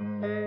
Mm-hmm.